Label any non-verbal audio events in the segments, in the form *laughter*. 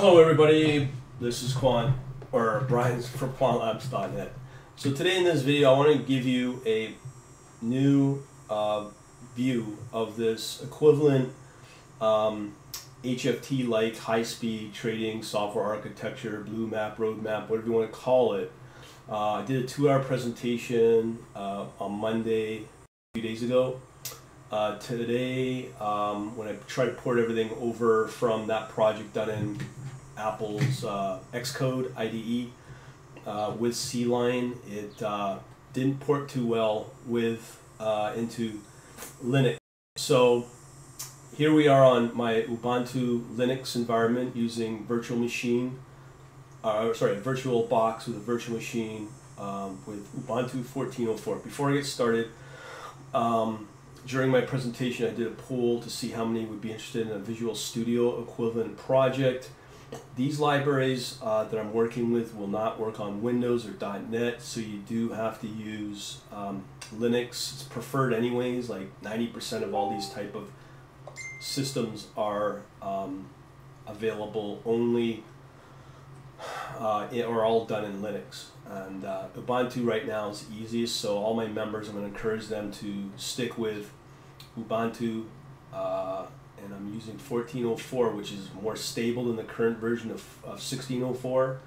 Hello, everybody. This is Quan, or Brian's from QuantLabs.net. So today in this video, I want to give you a new uh, view of this equivalent um, HFT-like high-speed trading software architecture, blue map, roadmap, whatever you want to call it. Uh, I did a two-hour presentation uh, on Monday, a few days ago. Uh, today, um, when I tried to port everything over from that project done in Apple's uh, Xcode IDE uh, with line it uh, didn't port too well with uh, into Linux. So here we are on my Ubuntu Linux environment using virtual machine, uh, sorry, virtual box with a virtual machine um, with Ubuntu 14.04. Before I get started, um, during my presentation, I did a poll to see how many would be interested in a Visual Studio equivalent project. These libraries uh, that I'm working with will not work on Windows or .NET, so you do have to use um, Linux. It's preferred anyways, like 90% of all these type of systems are um, available only uh, or all done in Linux. And uh, Ubuntu right now is easiest, so all my members, I'm going to encourage them to stick with Ubuntu. Uh, and I'm using 14.04, which is more stable than the current version of, of 16.04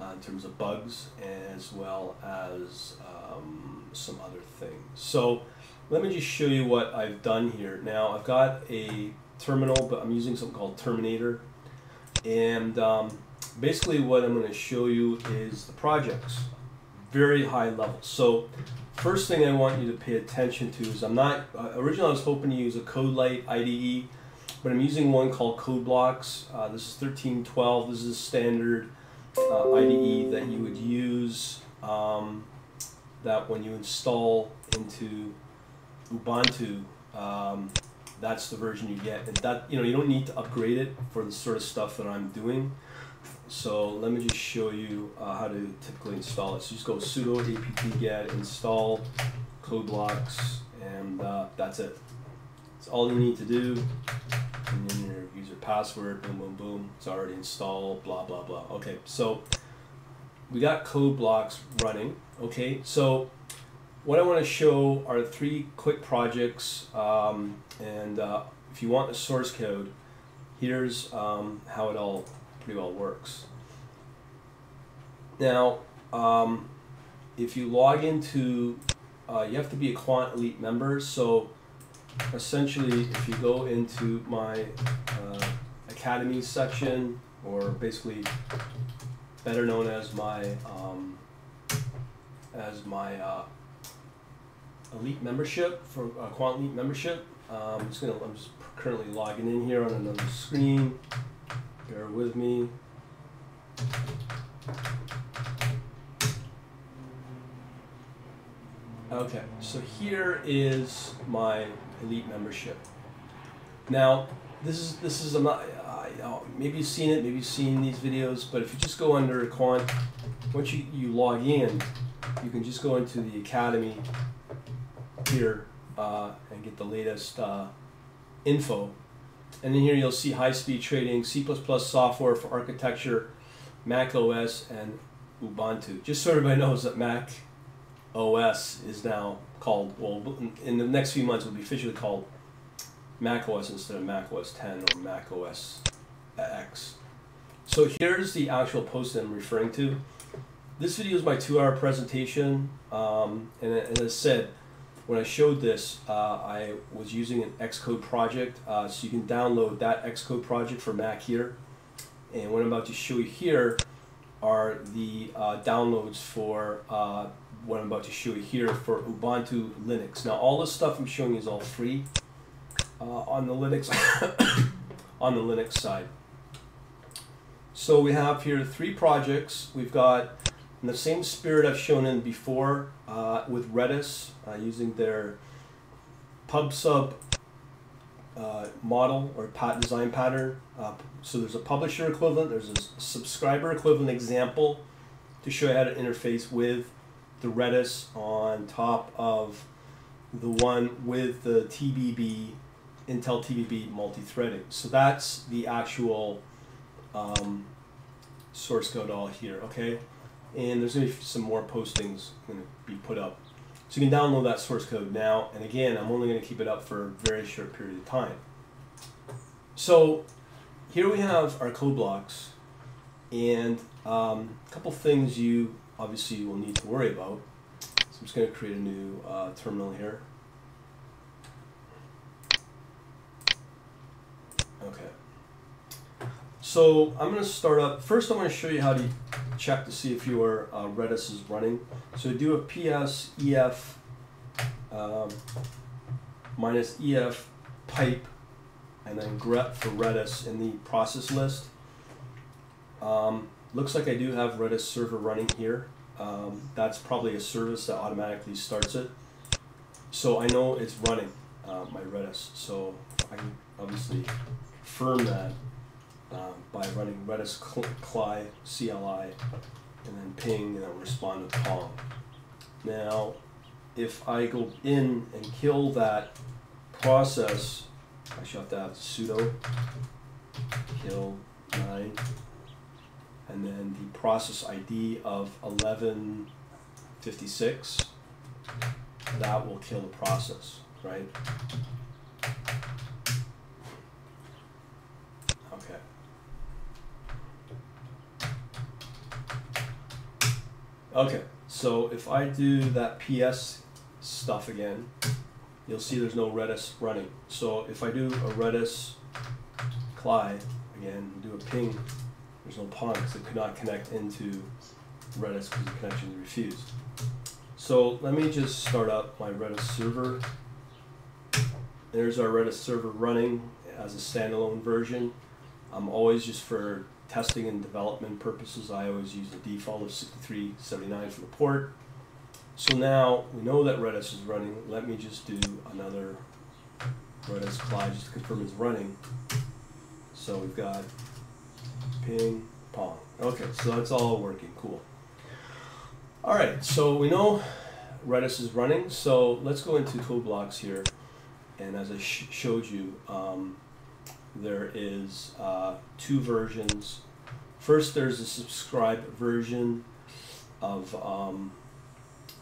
uh, in terms of bugs, as well as um, some other things. So let me just show you what I've done here. Now I've got a terminal, but I'm using something called Terminator. And um, basically what I'm going to show you is the projects, very high level. So first thing I want you to pay attention to is I'm not, uh, originally I was hoping to use a CodeLite IDE, but I'm using one called CodeBlocks. Uh, this is 1312, this is a standard uh, IDE that you would use um, that when you install into Ubuntu, um, that's the version you get. And that, you know, you don't need to upgrade it for the sort of stuff that I'm doing. So let me just show you uh, how to typically install it. So just go sudo apt-get install CodeBlocks and uh, that's it. That's all you need to do. And then your user password, boom, boom, boom. It's already installed, blah, blah, blah. Okay, so we got code blocks running. Okay, so what I want to show are three quick projects. Um, and uh, if you want the source code, here's um, how it all pretty well works. Now, um, if you log into, uh, you have to be a Quant Elite member. So essentially, if you go into my uh, Academy section, or basically better known as my um, as my uh, Elite membership for uh, Quant Elite membership. Um, I'm just gonna I'm just currently logging in here on another screen. Bear with me. Okay, so here is my elite membership. Now, this is this is uh, maybe you've seen it, maybe you've seen these videos, but if you just go under Quant, once you, you log in, you can just go into the Academy here uh, and get the latest uh, info and then here you'll see high-speed trading, C++ software for architecture, Mac OS, and Ubuntu. Just so everybody knows that Mac OS is now called, well, in the next few months will be officially called Mac OS instead of Mac OS 10 or Mac OS X. So here's the actual post that I'm referring to. This video is my two-hour presentation, um, and, and as I said, when I showed this, uh, I was using an Xcode project, uh, so you can download that Xcode project for Mac here. And what I'm about to show you here are the uh, downloads for uh, what I'm about to show you here for Ubuntu Linux. Now all this stuff I'm showing you is all free uh, on the Linux *coughs* on the Linux side. So we have here three projects. We've got in the same spirit I've shown in before uh, with Redis uh, using their PubSub uh, model or pat design pattern. Uh, so there's a publisher equivalent, there's a subscriber equivalent example to show you how to interface with the Redis on top of the one with the TBB, Intel TBB multi-threading. So that's the actual um, source code all here, okay? And there's gonna be some more postings gonna be put up. So you can download that source code now, and again, I'm only gonna keep it up for a very short period of time. So here we have our code blocks, and um, a couple things you obviously you will need to worry about. So I'm just gonna create a new uh, terminal here. Okay. So I'm going to start up. First, I'm going to show you how to check to see if your uh, Redis is running. So do a ps ef um, minus ef pipe and then grep for Redis in the process list. Um, looks like I do have Redis server running here. Um, that's probably a service that automatically starts it. So I know it's running uh, my Redis. So I can obviously confirm that um, by running redis cli CLI and then ping and then respond with Pong. Now, if I go in and kill that process, I should have to have sudo kill 9 and then the process ID of 1156, that will kill the process, right? Okay, Okay, so if I do that PS stuff again, you'll see there's no Redis running. So if I do a Redis CLI again, do a ping, there's no pong because it could not connect into Redis because the connection is refused. So let me just start up my Redis server. There's our Redis server running as a standalone version. I'm always just for testing and development purposes, I always use the default of 6379 for the port. So now we know that Redis is running. Let me just do another Redis CLI just to confirm it's running. So we've got ping, pong. Okay, so that's all working. Cool. All right, so we know Redis is running. So let's go into code blocks here. And as I sh showed you, um, there is uh, two versions. First, there's a subscribe version of um,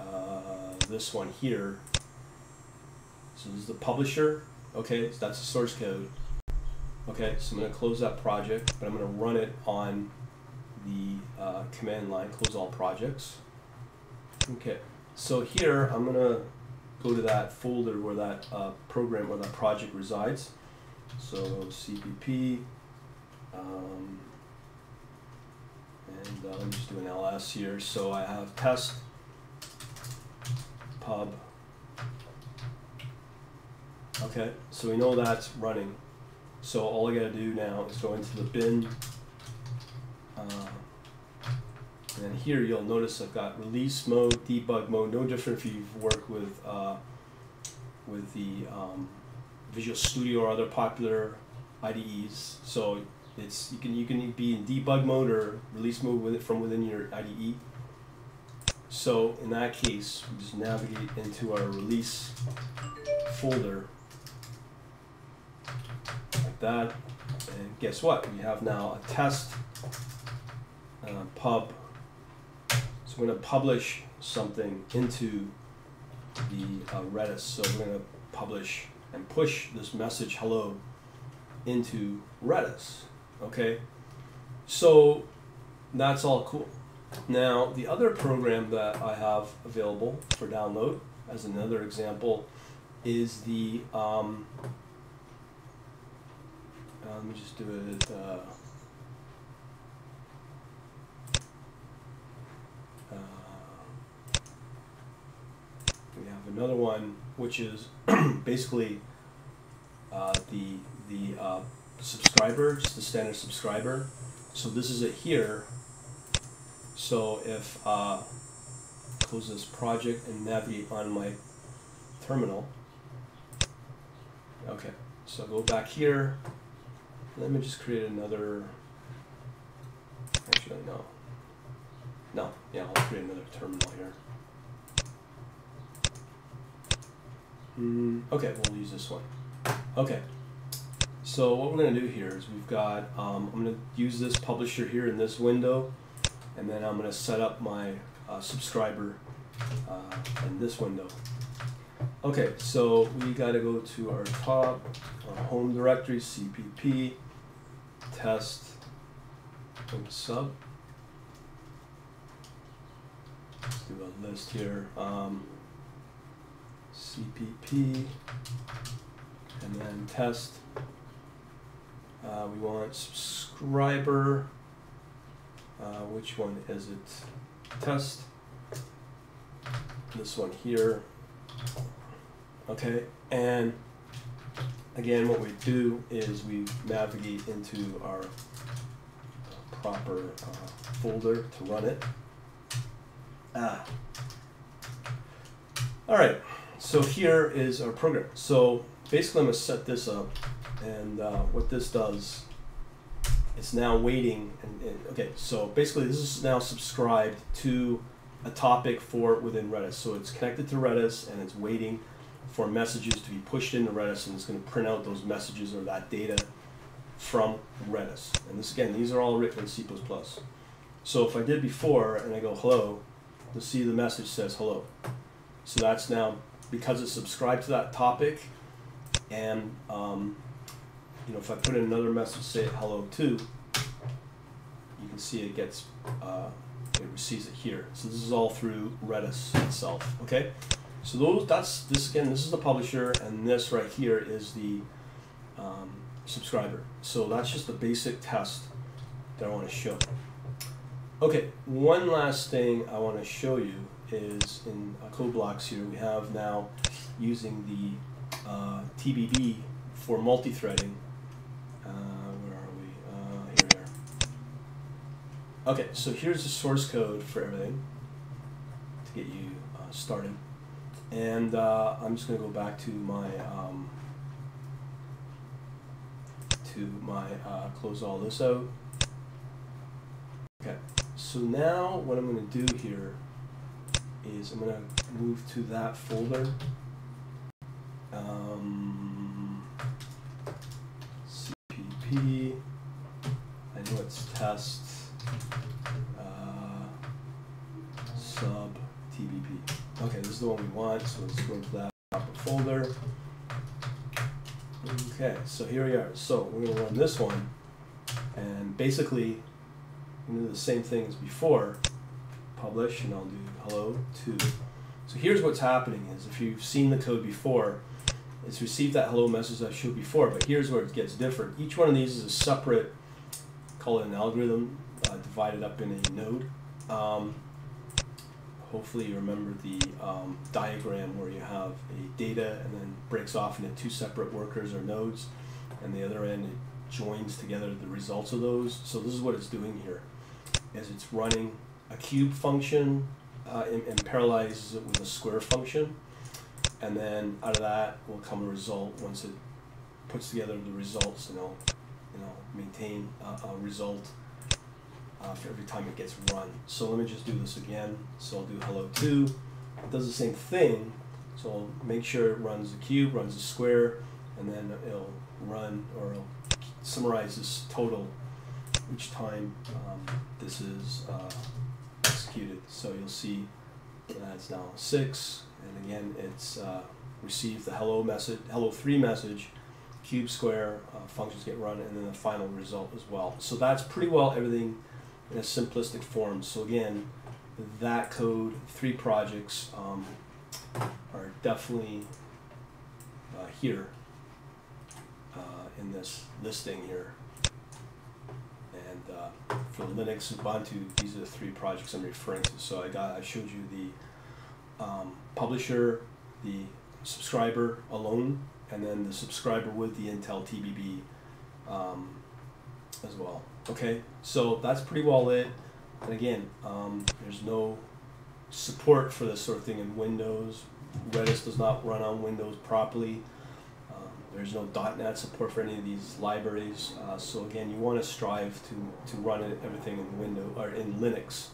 uh, this one here. So this is the publisher. Okay, so that's the source code. Okay, so I'm going to close that project, but I'm going to run it on the uh, command line, close all projects. Okay, so here I'm going to go to that folder where that uh, program or that project resides. So CPP, um, and uh, me just doing ls here. So I have test pub. Okay, so we know that's running. So all I gotta do now is go into the bin. Uh, and then here you'll notice I've got release mode, debug mode, no different if you've worked with uh, with the um, Visual Studio or other popular IDEs. So it's you can you can be in debug mode or release mode with it from within your IDE. So in that case, we just navigate into our release folder like that, and guess what? We have now a test uh, pub. So we're going to publish something into the uh, Redis. So we're going to publish and push this message hello into Redis. Okay, so that's all cool. Now, the other program that I have available for download, as another example, is the. Um, uh, let me just do it. Uh, uh, we have another one which is *clears throat* basically uh, the the uh, subscriber, the standard subscriber. So this is it here. So if uh, close this project and navigate on my terminal. Okay, so go back here. Let me just create another. Actually, no. No, yeah, I'll create another terminal here. Mm, okay, we'll use this one. Okay, so what we're going to do here is we've got, um, I'm going to use this publisher here in this window, and then I'm going to set up my uh, subscriber uh, in this window. Okay, so we got to go to our top, our home directory, CPP, test, sub. Let's do a list here. Um, CPP, and then test. Uh, we want subscriber. Uh, which one is it? Test. This one here. Okay, and again, what we do is we navigate into our proper uh, folder to run it. Ah. All right, so here is our program. So basically I'm gonna set this up and uh, what this does, it's now waiting and, and, okay, so basically this is now subscribed to a topic for within Redis. So it's connected to Redis and it's waiting for messages to be pushed into Redis and it's gonna print out those messages or that data from Redis. And this again, these are all written in C++. So if I did before and I go hello, you'll see the message says hello. So that's now because it's subscribed to that topic, and um, you know if I put in another message, say hello to, you can see it gets uh, it receives it here. So this is all through Redis itself. Okay, so those that's this again. This is the publisher, and this right here is the um, subscriber. So that's just the basic test that I want to show. Okay, one last thing I want to show you is in code blocks here we have now using the uh, TBB for multi-threading. Uh, where are we? Uh, here we are. Okay, so here's the source code for everything to get you uh, started. And uh, I'm just going to go back to my um, to my close all this out. Okay. So now what I'm going to do here is I'm going to move to that folder. Um, CPP, I know it's test, uh, sub TBB. Okay, this is so let's go to that folder. Okay, so here we are. So we're to run this one, and basically do the same thing as before, publish, and I'll do hello to. So here's what's happening is if you've seen the code before, it's received that hello message I showed before, but here's where it gets different. Each one of these is a separate, call it an algorithm, uh, divided up in a node. Um, hopefully you remember the um, diagram where you have a data and then breaks off into two separate workers or nodes, and the other end it joins together the results of those. So this is what it's doing here is it's running a cube function uh, and, and, parallelizes it with a square function. And then out of that will come a result once it puts together the results and it'll you know, maintain a, a result uh, for every time it gets run. So let me just do this again. So I'll do hello 2. It does the same thing. So I'll make sure it runs the cube, runs the square, and then it'll run or it'll summarize this total each time um, this is uh, executed. So you'll see that's now six, and again it's uh, received the hello message, hello three message, cube square uh, functions get run, and then the final result as well. So that's pretty well everything in a simplistic form. So again, that code, three projects um, are definitely uh, here uh, in this listing here And uh, for Linux, Ubuntu, these are the three projects I'm referring to. So I got, I showed you the um, publisher, the subscriber alone, and then the subscriber with the Intel TBB um, as well. Okay, so that's pretty well it. And again, um, there's no support for this sort of thing in Windows. Redis does not run on Windows properly. There's no .NET support for any of these libraries. Uh, so again, you want to strive to, to run it, everything in Windows or in Linux.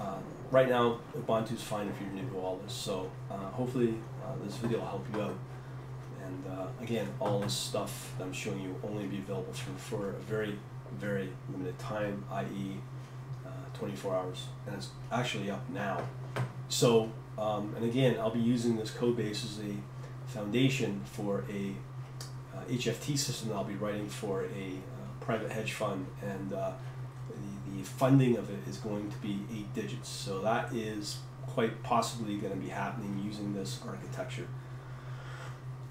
Uh, right now, Ubuntu is fine if you're new to all this. So uh, hopefully uh, this video will help you out. And uh, again, all this stuff that I'm showing you will only be available for, for a very, very limited time, i.e., uh, 24 hours. And it's actually up now. So, um, and again, I'll be using this code base as a foundation for a uh, HFT system that I'll be writing for a uh, private hedge fund. And uh, the, the funding of it is going to be eight digits. So that is quite possibly going to be happening using this architecture.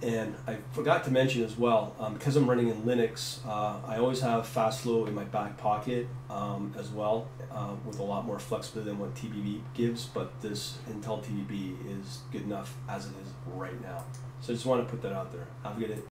And I forgot to mention as well, um, because I'm running in Linux, uh, I always have FastFlow in my back pocket um, as well, uh, with a lot more flexibility than what TBB gives. But this Intel TBB is good enough as it is right now. So I just want to put that out there. Have a good day.